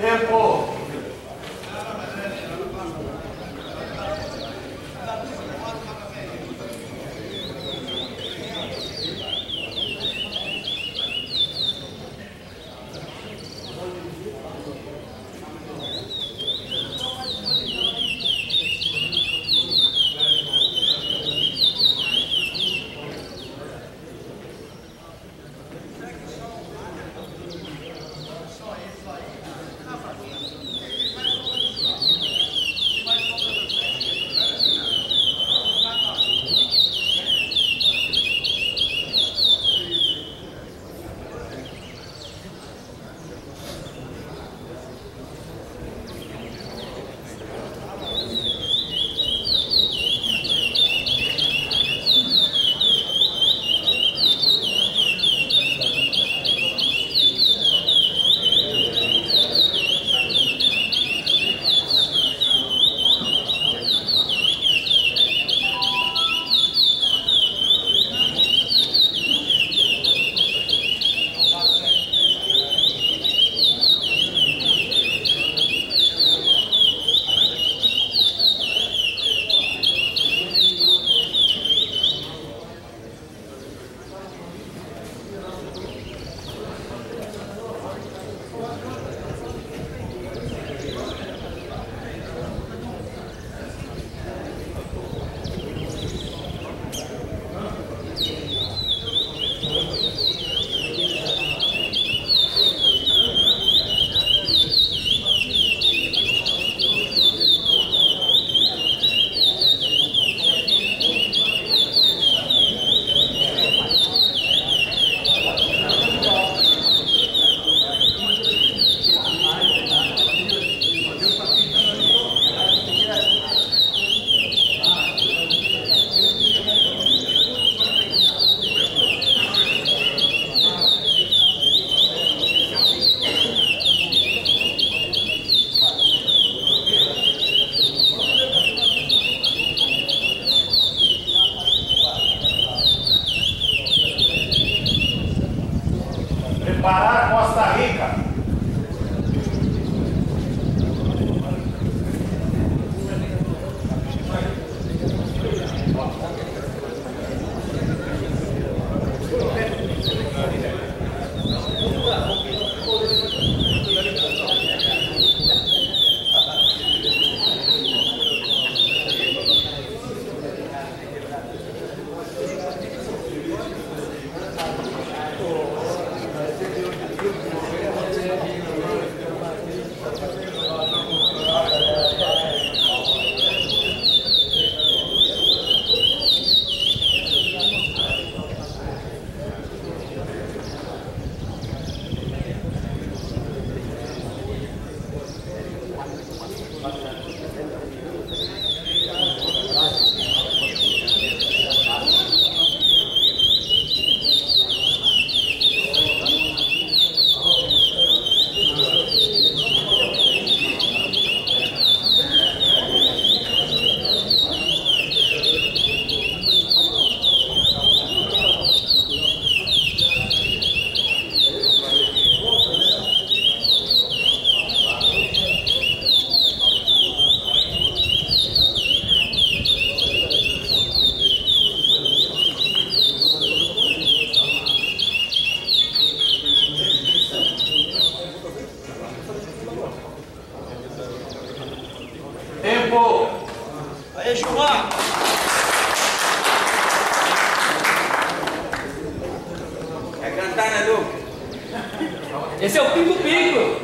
temple parar Lá! É cantar, né, Lu? Esse é o Pico Pico!